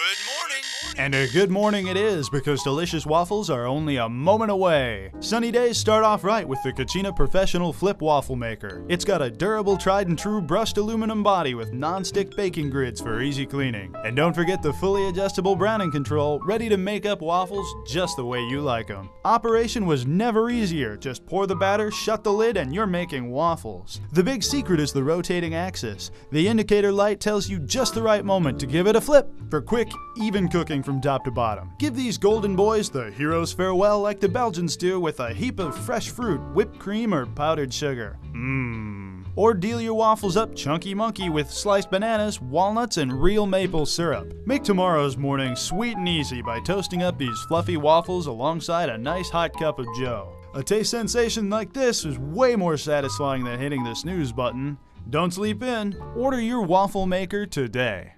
morning. And a good morning it is because delicious waffles are only a moment away. Sunny days start off right with the CucinaPro Professional Flip Waffle Maker. It's got a durable, tried and true brushed aluminum body with non-stick baking grids for easy cleaning. And don't forget the fully adjustable browning control, ready to make up waffles just the way you like them. Operation was never easier. Just pour the batter, shut the lid, and you're making waffles. The big secret is the rotating axis. The indicator light tells you just the right moment to give it a flip for quick, even cooking from top to bottom. Give these golden boys the hero's farewell like the Belgians do with a heap of fresh fruit, whipped cream, or powdered sugar. Mmm. Or deal your waffles up chunky monkey with sliced bananas, walnuts, and real maple syrup. Make tomorrow's morning sweet and easy by toasting up these fluffy waffles alongside a nice hot cup of joe. A taste sensation like this is way more satisfying than hitting the snooze button. Don't sleep in. Order your waffle maker today.